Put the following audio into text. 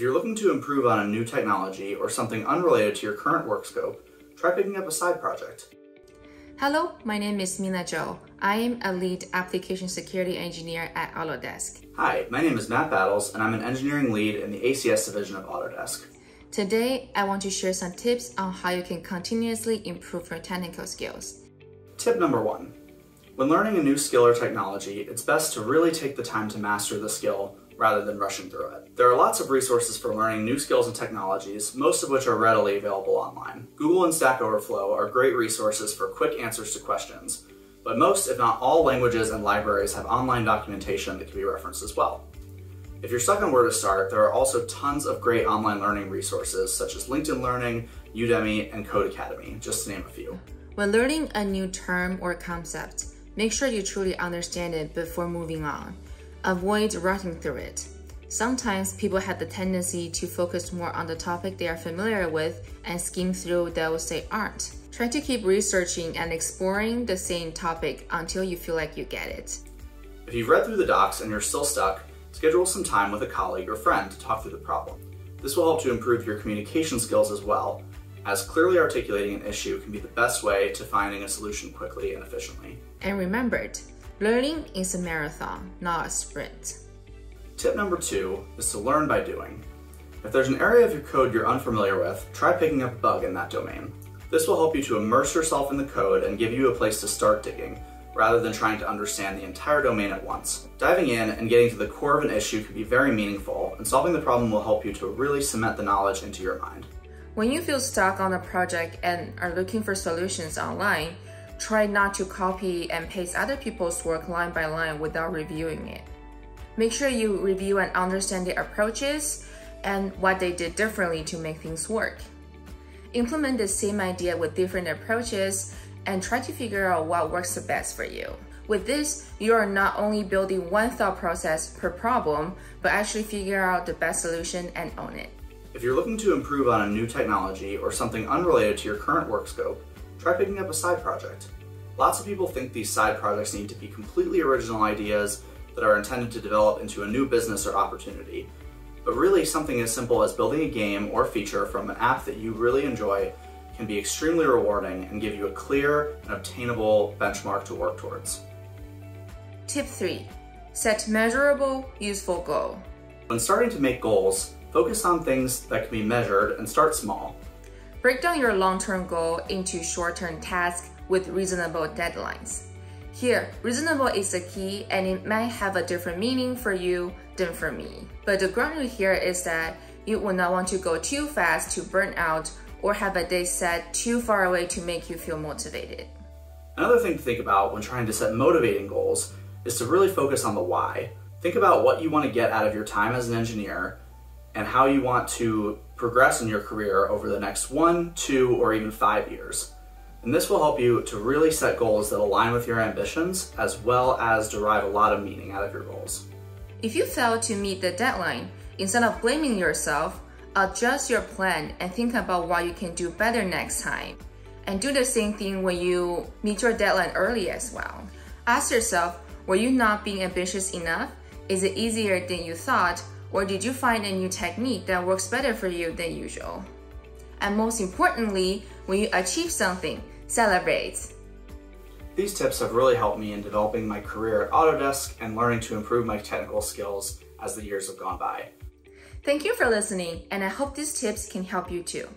If you're looking to improve on a new technology or something unrelated to your current work scope, try picking up a side project. Hello, my name is Mina Zhou. I am a lead application security engineer at Autodesk. Hi, my name is Matt Battles, and I'm an engineering lead in the ACS division of Autodesk. Today, I want to share some tips on how you can continuously improve your technical skills. Tip number one When learning a new skill or technology, it's best to really take the time to master the skill rather than rushing through it. There are lots of resources for learning new skills and technologies, most of which are readily available online. Google and Stack Overflow are great resources for quick answers to questions, but most, if not all, languages and libraries have online documentation that can be referenced as well. If you're stuck on where to start, there are also tons of great online learning resources such as LinkedIn Learning, Udemy, and Codecademy, just to name a few. When learning a new term or concept, make sure you truly understand it before moving on. Avoid rushing through it. Sometimes people have the tendency to focus more on the topic they are familiar with and skim through those they aren't. Try to keep researching and exploring the same topic until you feel like you get it. If you've read through the docs and you're still stuck, schedule some time with a colleague or friend to talk through the problem. This will help to improve your communication skills as well, as clearly articulating an issue can be the best way to finding a solution quickly and efficiently. And remember, Learning is a marathon, not a sprint. Tip number two is to learn by doing. If there's an area of your code you're unfamiliar with, try picking up a bug in that domain. This will help you to immerse yourself in the code and give you a place to start digging, rather than trying to understand the entire domain at once. Diving in and getting to the core of an issue can be very meaningful, and solving the problem will help you to really cement the knowledge into your mind. When you feel stuck on a project and are looking for solutions online, Try not to copy and paste other people's work line by line without reviewing it. Make sure you review and understand their approaches and what they did differently to make things work. Implement the same idea with different approaches and try to figure out what works the best for you. With this, you are not only building one thought process per problem, but actually figure out the best solution and own it. If you're looking to improve on a new technology or something unrelated to your current work scope, try picking up a side project. Lots of people think these side projects need to be completely original ideas that are intended to develop into a new business or opportunity. But really, something as simple as building a game or feature from an app that you really enjoy can be extremely rewarding and give you a clear and obtainable benchmark to work towards. Tip 3 Set measurable, useful goal. When starting to make goals, focus on things that can be measured and start small. Break down your long-term goal into short-term tasks with reasonable deadlines. Here, reasonable is the key and it might have a different meaning for you than for me. But the ground rule here is that you will not want to go too fast to burn out or have a day set too far away to make you feel motivated. Another thing to think about when trying to set motivating goals is to really focus on the why. Think about what you want to get out of your time as an engineer and how you want to progress in your career over the next one, two, or even five years. And this will help you to really set goals that align with your ambitions as well as derive a lot of meaning out of your goals. If you fail to meet the deadline, instead of blaming yourself, adjust your plan and think about what you can do better next time. And do the same thing when you meet your deadline early as well. Ask yourself, were you not being ambitious enough? Is it easier than you thought? Or did you find a new technique that works better for you than usual? And most importantly, when you achieve something, celebrate. These tips have really helped me in developing my career at Autodesk and learning to improve my technical skills as the years have gone by. Thank you for listening, and I hope these tips can help you too.